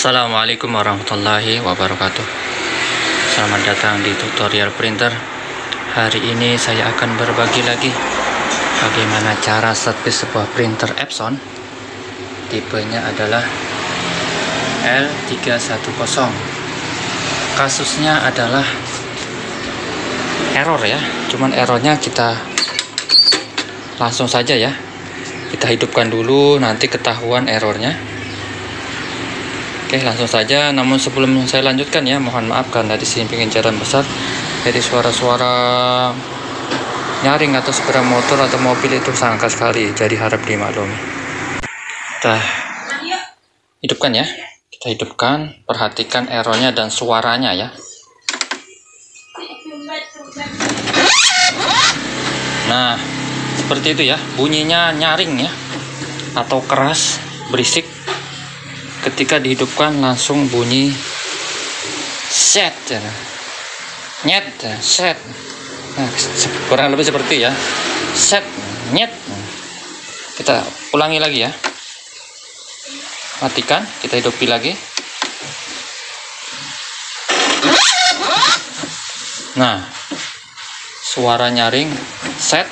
Assalamualaikum warahmatullahi wabarakatuh. Selamat datang di tutorial printer. Hari ini saya akan berbagi lagi Bagaimana cara servis sebuah printer Epson. Tipenya adalah L310 Kasusnya adalah Error ya. Cuman errornya kita Langsung saja ya. Kita hidupkan dulu Nanti ketahuan errornya Oke langsung saja. Namun sebelum saya lanjutkan ya mohon maaf karena di sini pengen jalan besar. Jadi suara-suara nyaring atau sepeda motor atau mobil itu sangat sekali jadi harap dimaklumi. Kita hidupkan ya. Kita hidupkan perhatikan errornya dan suaranya ya. Nah seperti itu ya bunyinya nyaring ya atau keras berisik ketika dihidupkan langsung bunyi set ya. nyet ya, set. Nah, kurang lebih seperti ya. Set nyet kita ulangi lagi ya. Matikan kita hidupi lagi. Nah suara nyaring set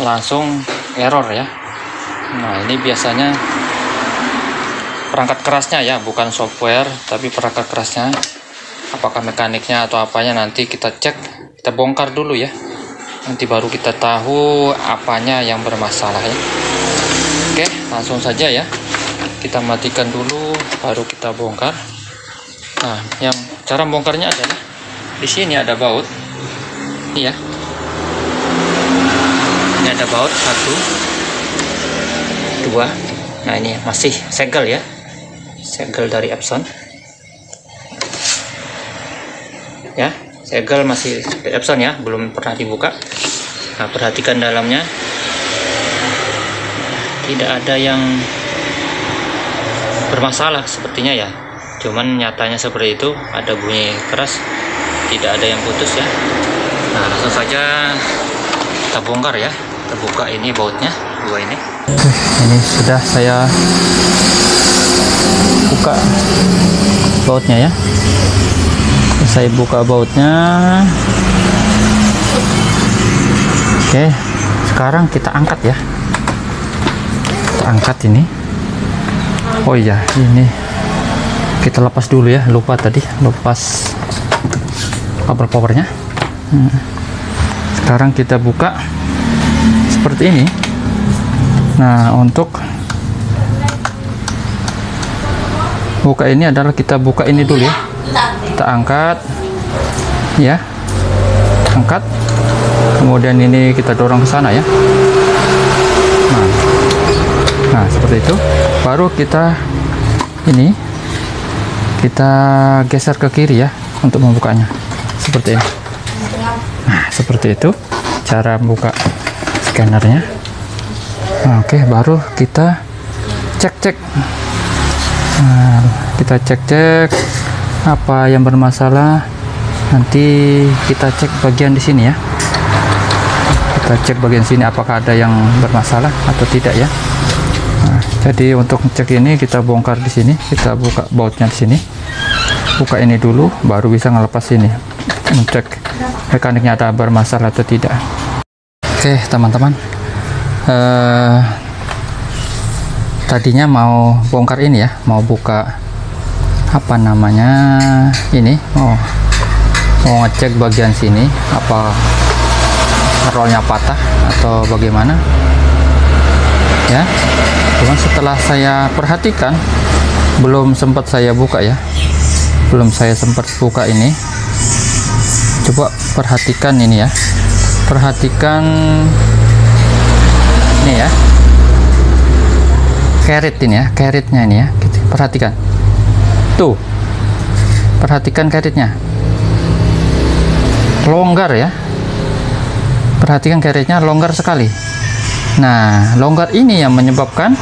langsung error ya. Nah ini biasanya perangkat kerasnya ya bukan software tapi perangkat kerasnya. Apakah mekaniknya atau apanya nanti kita cek kita bongkar dulu ya. Nanti baru kita tahu apanya yang bermasalah ya. Oke langsung saja ya. Kita matikan dulu baru kita bongkar. Nah yang cara bongkarnya adalah di sini ada baut. Ini ya ini ada baut satu dua. Nah ini masih segel ya segel dari Epson. Ya segel masih dari Epson ya belum pernah dibuka. Nah perhatikan dalamnya. Tidak ada yang bermasalah sepertinya ya. Cuman nyatanya seperti itu ada bunyi keras tidak ada yang putus ya. Nah langsung saja kita bongkar ya. Kita buka ini bautnya dua ini. Ini sudah saya buka bautnya ya. Saya buka bautnya. Oke sekarang kita angkat ya. Kita angkat ini. Oh iya ini. Kita lepas dulu ya lupa tadi. Lepas kabel powernya. Hmm. sekarang kita buka seperti ini. Nah untuk buka ini adalah kita buka ini dulu ya. Kita angkat. Ya. Angkat. Kemudian ini kita dorong ke sana ya. Nah, nah seperti itu. Baru kita ini kita geser ke kiri ya untuk membukanya. Seperti ini. Nah seperti itu cara buka scannernya. Nah, oke baru kita cek-cek nah, kita cek-cek apa yang bermasalah. Nanti kita cek bagian di sini ya. Kita cek bagian sini apakah ada yang bermasalah atau tidak ya. Nah, jadi untuk cek ini kita bongkar di sini. Kita buka bautnya di sini. Buka ini dulu baru bisa ngelepas ini. Mencek mekaniknya ada bermasalah atau tidak. Oke teman-teman. Uh, tadinya mau bongkar ini ya mau buka apa namanya ini mau mau ngecek bagian sini apa rollnya patah atau bagaimana. Ya cuman setelah saya perhatikan belum sempat saya buka ya. Belum saya sempat buka ini. Coba perhatikan ini ya. Perhatikan ini ya carrot ini ya carrotnya ini ya. Perhatikan. Tuh. Perhatikan carrotnya longgar ya. Perhatikan carrotnya longgar sekali. Nah longgar ini yang menyebabkan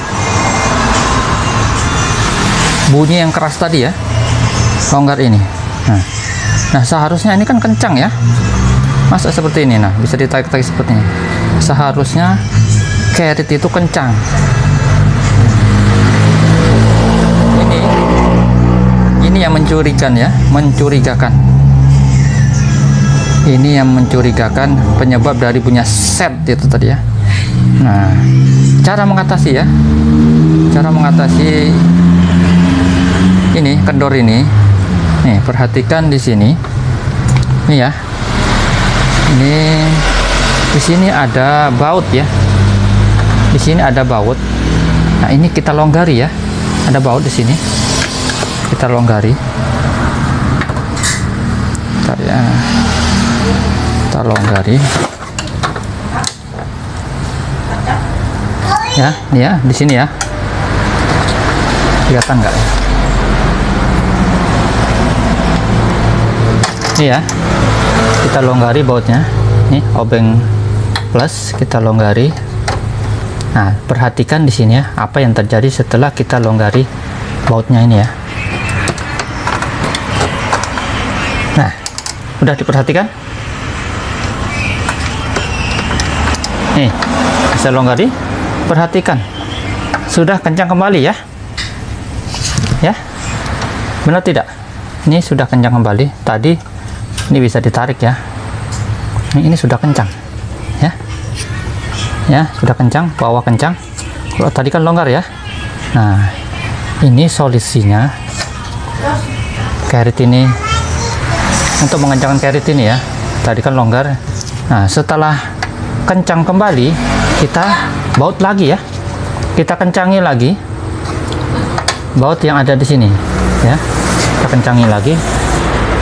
bunyi yang keras tadi ya. Longgar ini. Nah, nah seharusnya ini kan kencang ya. Masa seperti ini? Nah bisa ditarik-tarik seperti ini. Seharusnya carrot itu kencang yang mencurigakan ya mencurigakan. Ini yang mencurigakan penyebab dari punya set itu tadi ya. Nah cara mengatasi ya. Cara mengatasi ini kendor ini. Nih perhatikan di sini. Ini ya. Ini di sini ada baut ya. Di sini ada baut. Nah ini kita longgari ya. Ada baut di sini kita longgari. Bentar ya kita longgari. Ya ini ya di sini ya. Kelihatan nggak? Ini ya kita longgari bautnya. Ini obeng plus kita longgari. Nah perhatikan di sini ya apa yang terjadi setelah kita longgari bautnya ini ya udah diperhatikan? Nih bisa longgari perhatikan. Sudah kencang kembali ya? Ya? Benar tidak? Ini sudah kencang kembali. Tadi ini bisa ditarik ya. Ini, ini sudah kencang. Ya? Ya sudah kencang bawah kencang. Kalau tadi kan longgar ya? Nah ini solusinya. Carrot ini untuk mengencangkan carrot ini ya. Tadi kan longgar. Nah setelah kencang kembali kita baut lagi ya. Kita kencangi lagi baut yang ada di sini ya. Kita kencangi lagi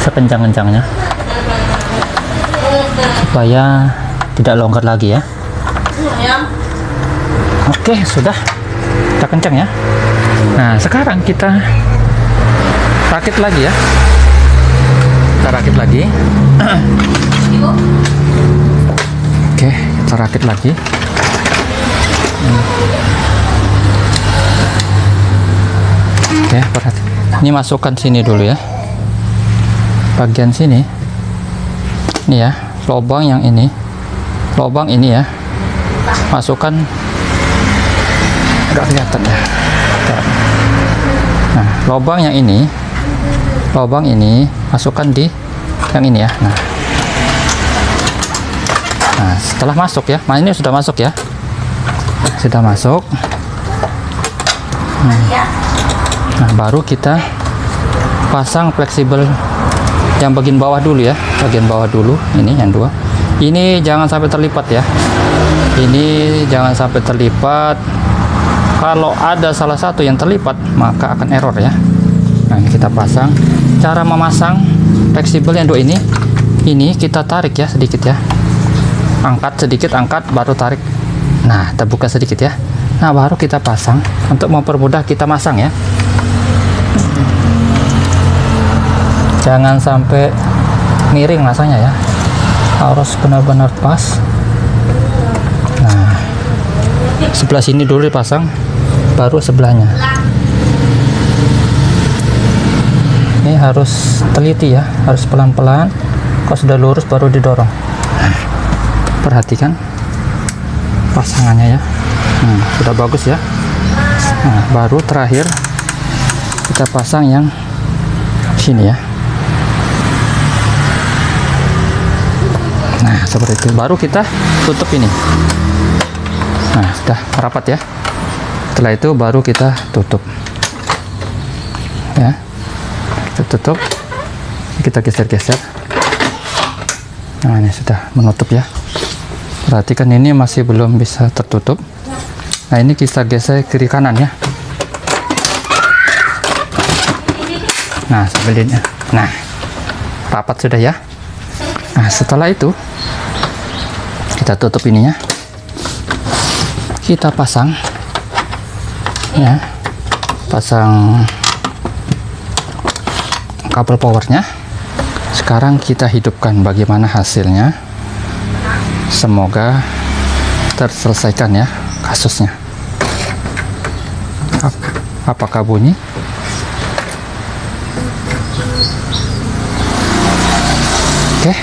sekencang-kencangnya. Supaya tidak longgar lagi ya. Oke sudah. Kita kencang ya. Nah sekarang kita rakit lagi ya kita rakit lagi. Oke kita rakit lagi. Oke perhati ini masukkan sini dulu ya. Bagian sini. Ini ya lubang yang ini. Lubang ini ya. Masukkan. Nggak kelihatan ya. Nah lubang yang ini lubang ini masukkan di yang ini ya. Nah. Nah setelah masuk ya. Nah ini sudah masuk ya. Sudah masuk. Nah, nah baru kita pasang fleksibel yang bagian bawah dulu ya. Bagian bawah dulu. Ini yang dua. Ini jangan sampai terlipat ya. Ini jangan sampai terlipat. Kalau ada salah satu yang terlipat maka akan error ya nah ini kita pasang. Cara memasang fleksibel yang dua ini. Ini kita tarik ya sedikit ya. Angkat sedikit angkat baru tarik. Nah terbuka sedikit ya. Nah baru kita pasang. Untuk mempermudah kita masang ya. Jangan sampai miring masanya ya. Harus benar-benar pas. Nah sebelah sini dulu dipasang baru sebelahnya ini harus teliti ya harus pelan-pelan. Kalau sudah lurus baru didorong. Perhatikan. Pasangannya ya. Hmm, sudah bagus ya. Nah baru terakhir kita pasang yang sini ya. Nah seperti itu. Baru kita tutup ini. Nah sudah rapat ya. Setelah itu baru kita tutup ya kita tutup kita geser-geser. Nah ini sudah menutup ya. Perhatikan ini masih belum bisa tertutup. Nah ini kita geser kiri kanan ya. Nah ini. Nah rapat sudah ya. Nah setelah itu kita tutup ininya. Kita pasang ya. Pasang kabel powernya. Sekarang kita hidupkan bagaimana hasilnya. Semoga terselesaikan ya kasusnya. Apakah bunyi? Oke.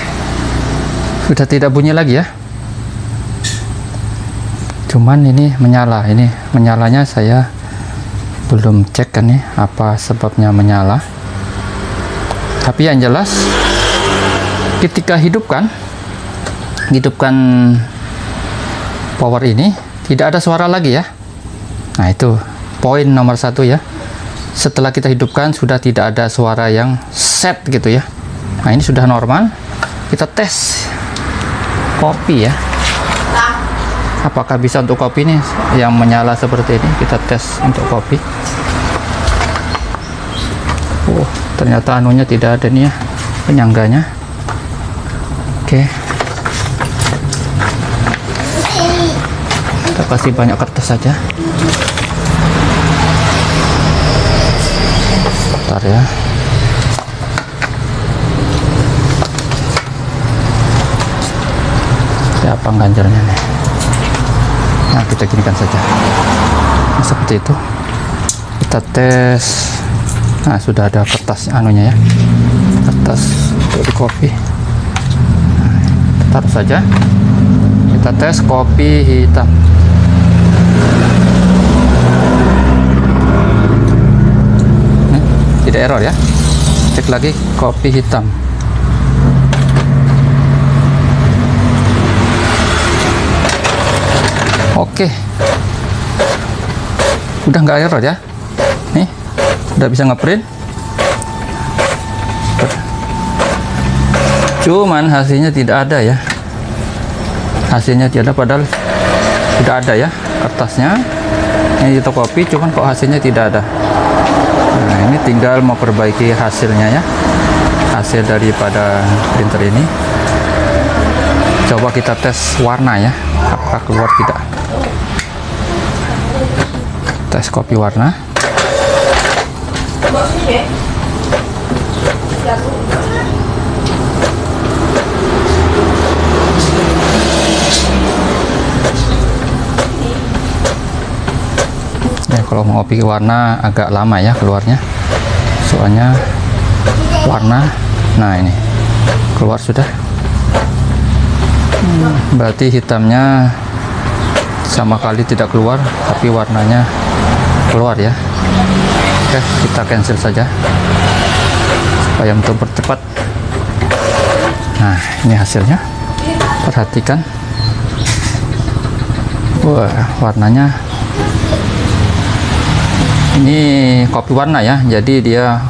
Sudah tidak bunyi lagi ya? Cuman ini menyala. Ini menyalanya saya belum cek kan nih apa sebabnya menyala tapi yang jelas ketika hidupkan hidupkan power ini tidak ada suara lagi ya. Nah itu poin nomor satu ya. Setelah kita hidupkan sudah tidak ada suara yang set gitu ya. Nah ini sudah normal. Kita tes kopi ya. Apakah bisa untuk kopi ini yang menyala seperti ini? Kita tes untuk kopi. Oh ternyata anunya tidak ada nih ya penyangganya. Oke. Kita kasih banyak kertas saja. Bentar ya. Siapa ganjarnya nih? Nah kita ginikan saja. Nah, seperti itu. Kita tes nah sudah ada kertas anunya ya. Kertas untuk di kopi. Nah, taruh saja. Kita tes kopi hitam. Nih, tidak error ya. Cek lagi kopi hitam. Oke. Udah nggak error ya. Udah bisa ngeprint. Cuman hasilnya tidak ada ya. Hasilnya tidak ada padahal sudah ada ya kertasnya. Ini itu kopi, cuman kok hasilnya tidak ada. Nah, ini tinggal memperbaiki hasilnya ya. Hasil daripada printer ini. Coba kita tes warna ya, apakah keluar tidak tes kopi warna ya kalau mau kopi warna agak lama ya keluarnya. Soalnya warna nah ini keluar sudah. Hmm, berarti hitamnya sama kali tidak keluar tapi warnanya keluar ya oke kita cancel saja. Supaya untuk percepat nah ini hasilnya. Perhatikan. Wah warnanya. Ini kopi warna ya. Jadi dia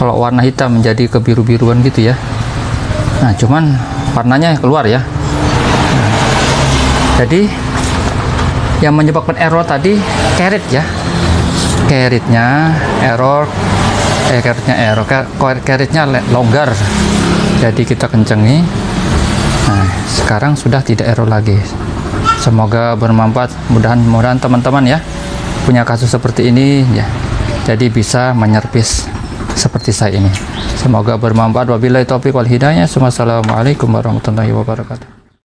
kalau warna hitam menjadi kebiru-biruan gitu ya. Nah cuman warnanya keluar ya. Nah, jadi yang menyebabkan error tadi carrot ya carrotnya error eh carrotnya error. Carrotnya longgar. Jadi kita kencengi. Nah sekarang sudah tidak error lagi. Semoga bermanfaat. Mudahan mudahan teman-teman ya punya kasus seperti ini ya. Jadi bisa menyervis seperti saya ini. Semoga bermanfaat. Wabillahi taufiq wal hidayah. Wassalamualaikum warahmatullahi wabarakatuh